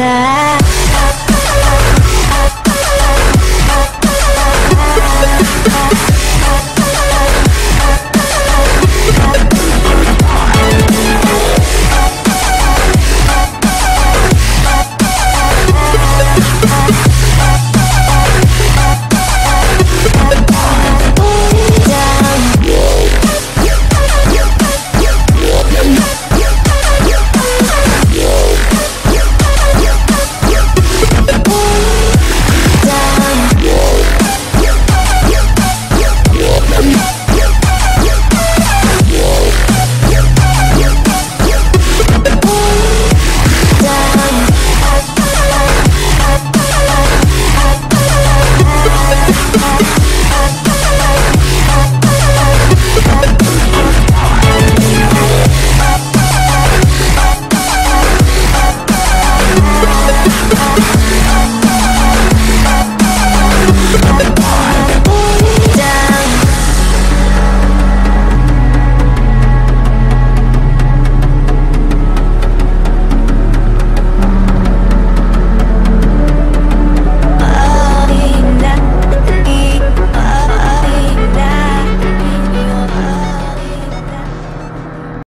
saja